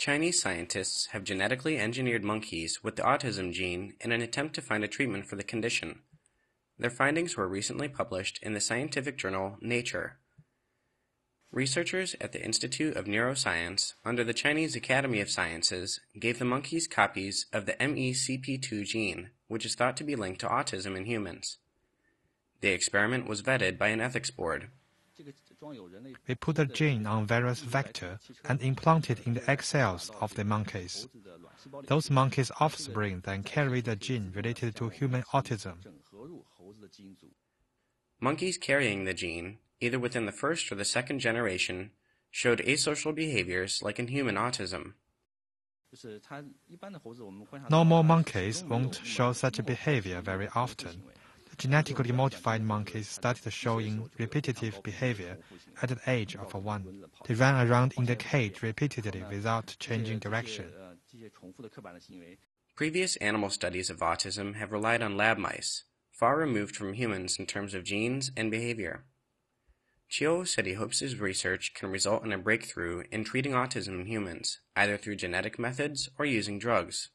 Chinese scientists have genetically engineered monkeys with the autism gene in an attempt to find a treatment for the condition. Their findings were recently published in the scientific journal Nature. Researchers at the Institute of Neuroscience under the Chinese Academy of Sciences gave the monkeys copies of the MECP2 gene, which is thought to be linked to autism in humans. The experiment was vetted by an ethics board. We put the gene on various vector and implant it in the egg cells of the monkeys. Those monkeys' offspring then carry the gene related to human autism. Monkeys carrying the gene, either within the first or the second generation, showed asocial behaviors like in human autism. Normal monkeys won't show such a behavior very often. Genetically modified monkeys started showing repetitive behavior at the age of one. They ran around in the cage repeatedly without changing direction. Previous animal studies of autism have relied on lab mice, far removed from humans in terms of genes and behavior. Qiu said he hopes his research can result in a breakthrough in treating autism in humans, either through genetic methods or using drugs.